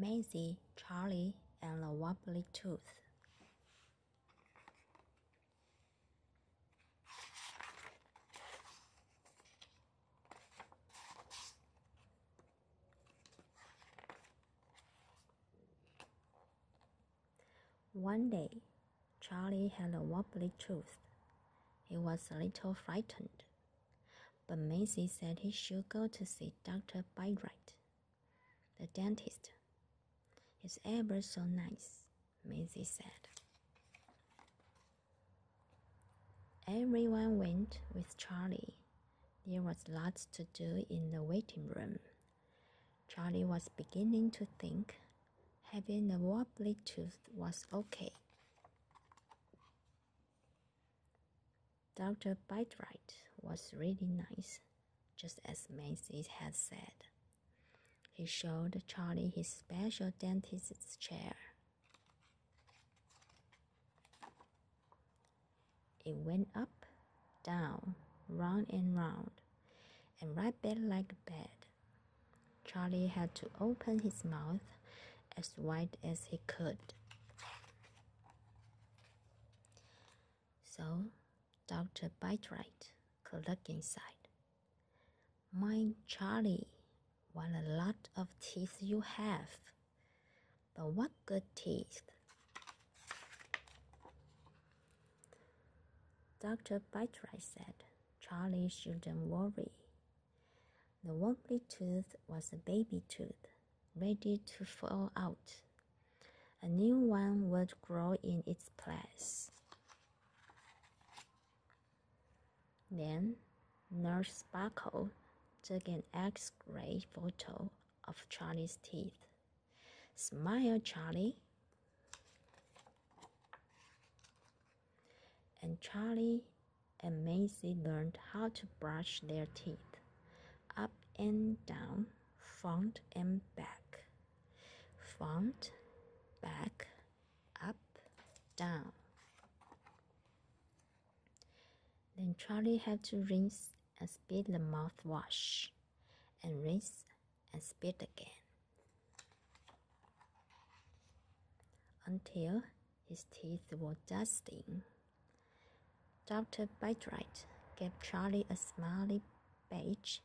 Maisy, Charley, and the Wobbly Tooth. One day, Charley had a wobbly tooth. He was a little frightened, but Maisy said he should go to see Dr. Byright, the dentist. He's ever so nice, Maisy said. Everyone went with Charley. There was lots to do in the waiting room. Charley was beginning to think having a wobbly tooth was okay. Dr. Byright was really nice, just as Maisy had said. He showed Charley his special dentist's chair. It went up, down, round and round, and right back like a bed. Charley had to open his mouth as wide as he could. So Dr. Byright could look inside. My Charley, what a lot of teeth you have. But what good teeth. Dr. Byright said Charley shouldn't worry. The wobbly tooth was a baby tooth ready to fall out. A new one would grow in its place. Then Nurse Sparkle took an X-ray photo of Charley's teeth. Smile, Charley. And Charley and Maisy learned how to brush their teeth up and down front and back, front, back, up, down. Then Charley had to rinse and spit the mouthwash, and rinse and spit again. Until his teeth were dusty. Dr. Byright gave Charley a smiley badge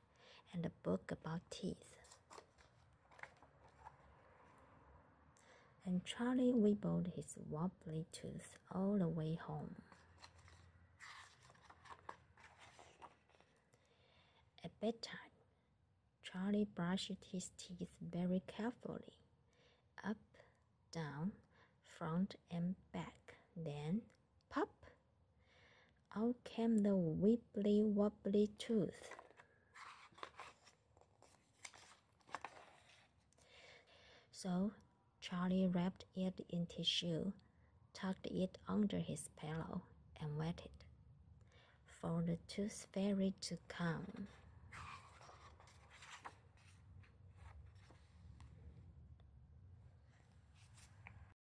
and a book about teeth. and Charley wibbled his wobbly tooth all the way home. Bedtime, Charley brushed his teeth very carefully, up, down, front, and back. Then, pop! Out came the wibbly wobbly tooth. So Charley wrapped it in tissue, tucked it under his pillow, and waited for the tooth fairy to come.